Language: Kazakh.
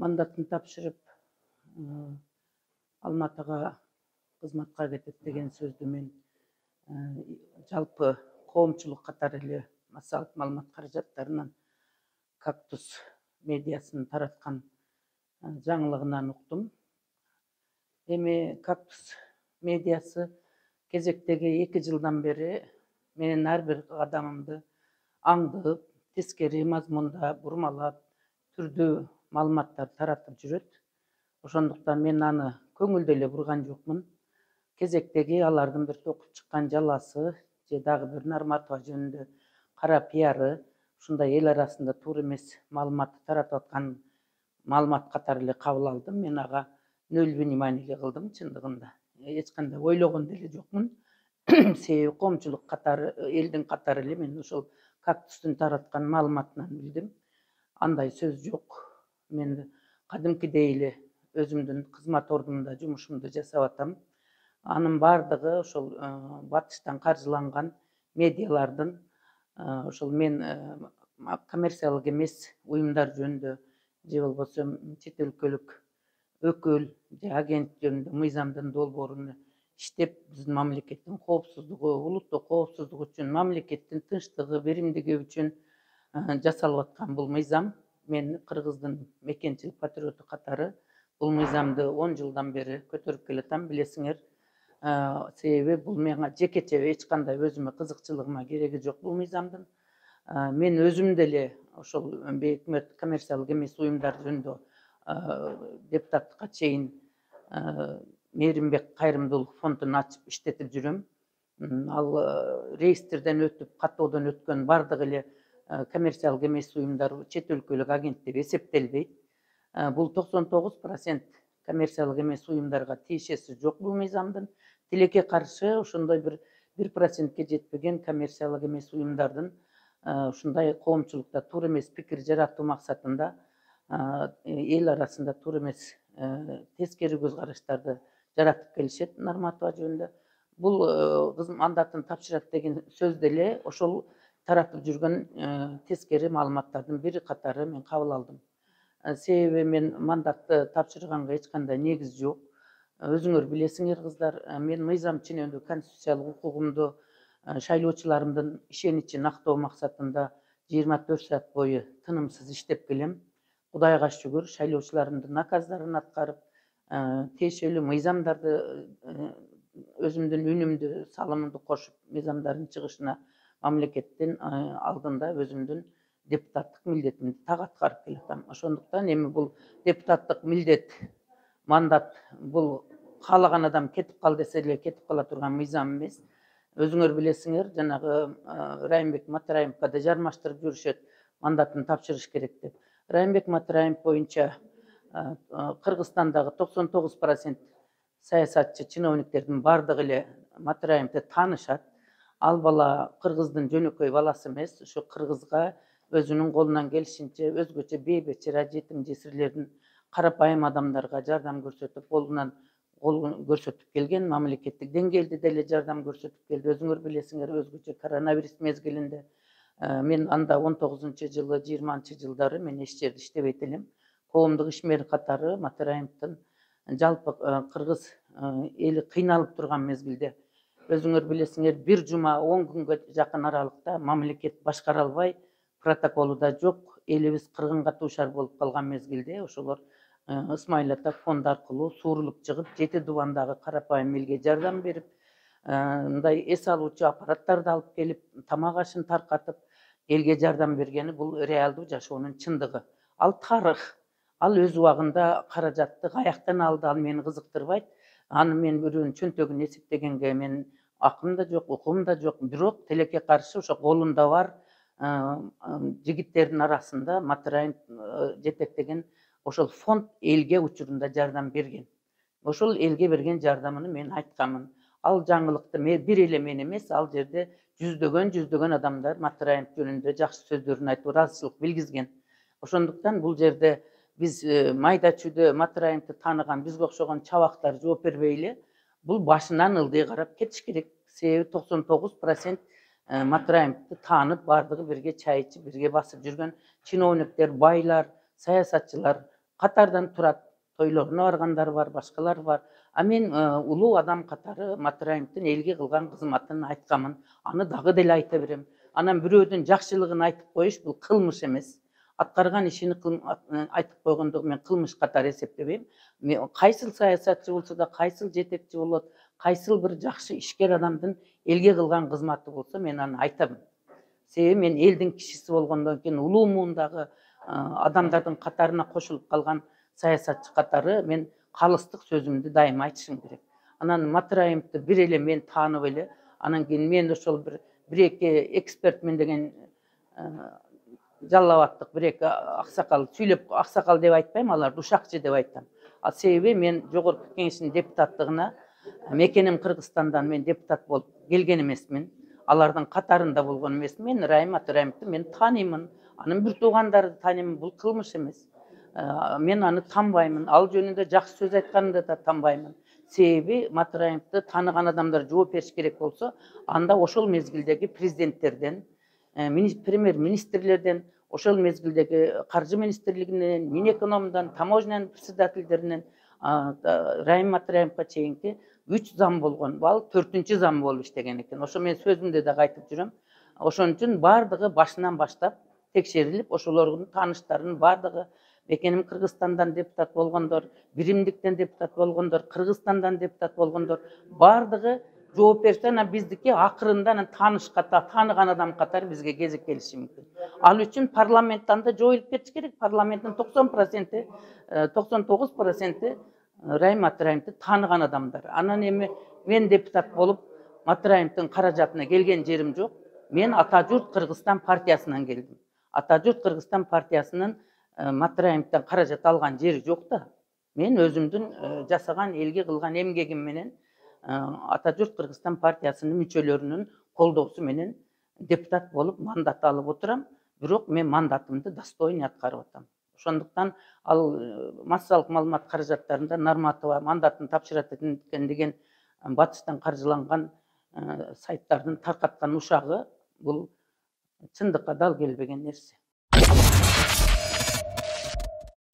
мандатын тапшырып алматыға қызматқа кетет деген сөзді мен жалпы коомчулук катары эле массалык маалымат каражаттарынан кактус медиасын тараткан жаңылыгынан уктум эми кактус медиасы кезектеги эки жылдан бери менин ар бир кадамымды аңдып тескери мазмунда бурмалап түрдүү маалыматтар таратып жүрөт ошондуктан мен аны көңүлдүү эле бурган жокмун. Кезектеги алардын бир токуп чыккан жаласы же дагы бир нарматова жөнүндө кара пиары ушундай эл арасында туура эмес маалыматты таратып аткан маалымат катары эле кабыл алдым. Мен ага нөл внимание кылдым чындыгында. Эч кандай ойлогон деле жокмун. Себеби коомчулук катары элдин катары эле мен ошол кактустун тараткан маалыматынан билдим. Андай сөз жок. Мен кадимкидей эле өзүмдүн кызмат ордумда жумушумду жасап атам анын баардыгы ошол э, батыштан каржыланган медиалардын э, ошол мен э, коммерциялык эмес уюмдар жөнүндө же болбосо чет өлкөлүк өкүл же агент жөнүндө мыйзамдын долбооруну иштеп биздин мамлекеттин коопсуздугу улуттук коопсуздук үчүн мамлекеттин тынчтыгы биримдиги үчүн жасалып аткан бул мыйзам. Мен кыргыздын мекенчил патриоту катары бул мыйзамды он жылдан бери көтөрүп келатам билесиңер Э, себеби бул мага жекече эч кандай өзүмө кызыкчылыгыма кереги жок бул мыйзамдын Э, мен өзүм деле ошол бейөкмөт коммерциялык эмес уюмдар жөнүндө э, депутаттыкка чейин э, мээримбек кайрымдуулук фондун ачып иштетип жүрөм ал э, реестрден өтүп каттоодон өткөн баардык эле э, коммерциялык эмес уюмдар чет өлкөлүк агент деп эсептелбейт. Э, бул токсон тогуз процент коммерциялык эмес уюмдарга тиешеси жок бул мыйзамдын. Тилекке каршы ошондой бир бир процентке жетпеген коммерциялык эмес уюмдардын э, ушундай коомчулукта туура эмес пикир жаратуу максатында эл арасында туура эмес тескери көз караштарды жаратып келишет нарматова жөнүндө. Бул мандатын тапшырат деген сөз деле ошол таратып жүргөн э, тескери маалыматтардын бир катары мен кабыл алдым. Э, себеби мен мандатты тапшырганга эч кандай негиз жок Э, өзүңөр билесиңер кыздар э, мен мыйзам ченемдүү конституциялык укугумду э, шайлоочуларымдын ишеничин актоо максатында жыйырма төрт саат бою тынымсыз иштеп келем. Кудайга шүгүр шайлоочуларымдын наказдарын аткарып э, тиешелүү мыйзамдарды өзүмдүн үнүмдү салымымды кошуп мыйзамдардын чыгышына мамлекеттин э, алдында өзүмдүн депутаттык милдетимди так аткарып келатам. Ошондуктан эми бул депутаттык милдет мандат бул каалаган адам кетип кал десе эле кетип кала турган мыйзам эмес. Өзүңөр билесиңер жанагы райымбек матраимовго да жармаштырып жүрүшөт мандатын тапшырыш керек деп. Райымбек матраимов боюнча кыргызстандагы токсон тогуз процент саясатчы чиновниктердин баардыгы эле матраимовду таанышат. Ал бала кыргыздын жөнөкөй баласы эмес ушу кыргызга өзүнүн колунан келишинче өзгөчө бейбечара жетим жесирлердин карапайым адамдарга жардам көрсөтүп колунан кол көрсөтүп келген мамлекеттик деңгээлде деле жардам көрсөтүп келди. Өзүңөр билесиңер өзгөчө коронавирус мезгилинде. Э, мен анда он тогузунчу жылы жыйырманчы жылдары мен эч жерде иштебейт элем коомдук ишмер катары матраимовдун жалпы э, кыргыз э, эли кыйналып турган мезгилде өзүңөр билесиңер бир жума он күнгө жакын аралыкта мамлекет башкара албай протоколу да жок элибиз кыргынга дуушар болуп калган мезгилде ошолор э, ысмайыл ата фонд аркылуу суурулуп чыгып жети дубандагы карапайым элге жардам берип э, мындай эс алуучу аппараттарды алып келип тамак ашын таркатып элге жардам бергени бул реалдуу жашоонун чындыгы. Ал тарых ал өз убагында каражатты каяктан алды ал мени кызыктырбайт аны мен бирөөнүн чөнтөгүн эсептегенге мен акым да жок укугум да жок бирок тилекке каршы ошо колунда бар жигиттердин арасында матраимов э, жетектеген ошол фонд элге учурунда жардам берген. Ошол элге берген жардамын мен айтканмын. Ал жаңылыкты бир эле мен эмес ал жерде жүздөгөн жүздөгөн адамдар матраимов жөнүндө жакшы сөздөрүн айтып ыраазычылык билгизген. Ошондуктан бул жерде биз э, майда чүйдө матраимовду тааныган бизге окшогон чабактар жооп бербей эле бул башынан ылдый карап кетиш керек. Себеби токсон тогуз процент матраимовду таанып баардыгы бирге чай ичип бирге басып жүргөн чиновниктер байлар саясатчылар катардан турат тойлоруна баргандар бар башкалар бар. А мен э, улуу адам катары матраимовдун элге кылган кызматын айтканмын аны дагы деле айта берем. Анан бирөөдүн жакшылыгын айтып коюш бул кылмыш эмес аткарган ишини кыл- ат- э, айтып койгондугу мен кылмыш катары эсептебейм Мен- кайсыл саясатчы болсо да кайсыл жетекчи болот кайсыл бир жакшы ишкер адамдын элге кылган кызматы болсо мен аны айтам себеби мен элдин кишиси болгондон кийин улуу муундагы адамдардын катарына кошулуп калган саясатчы катары мен калыстык сөзүмдү дайыма айтышым керек. Анан матраимовду бир эле мен таанып эле анан кийин мен ошол бир бир эки экспертмин деген жалал абадтык бир эки аксакал сүйлөп аксакал деп айтпайм аларды ушакчы деп айтам ал себеби мен жогорку кеңештин депутаттыгына мекеним кыргызстандан мен депутат болуп келген эмесмин. Алардын катарында болгон эмесмин. Мен райым матраимовду мен тааныймын анын бир туугандарын тааныймын бул кылмыш эмес. Э, мен аны танбаймын ал жөнүндө жакшы сөз айтканды да танбаймын себеби матраимовду тааныган адамдар жооп бериш керек болсо анда ошол мезгилдеги президенттерден э, премьер министрлерден ошол мезгилдеги каржы министрлигинен минэкономдон таможняның председательдеринен а, да, райым матраимовго чейинки үч зам болгон. Ал төртүнчү зам болуп иштеген экен. Ошо мен сөзүмдө дагы айтып жүрөм. Ошон үчүн баардыгы башынан баштап текшерилип ошолордун тааныштарынын баардыгы мекеним кыргызстандан депутат болгондор биримдиктен депутат болгондор кыргызстандан депутат болгондор баардыгы жооп берсе анан биздики акырында анан тааныш ката тааныган адам катары бизге кезек келиши мүмкүн ал үчүн парламенттен да жоюлуп кетиш керек парламенттин токсон проценти токсон тогуз проценти райым матраимовду тааныган адамдар анан эми мен депутат болуп матраимовдун каражатына келген жерим жок мен ата журт кыргызстан партиясынан келдим ата журт кыргызстан партиясынын матраимовдон каражат алган жери жок да мен өзүмдүн жасаган элге кылган эмгегим менен ата журт кыргызстан партиясынын мүчөлөрүнүн колдоосу менен депутат болуп мандат алып отурам бирок мен мандатымды достойный аткарып атам ошондуктан ал массалык маалымат каражаттарында норматова мандатын тапшырат экен деген батыштан каржыланган сайттардын таркаткан ушагы бул чындыкка дал келбеген нерсе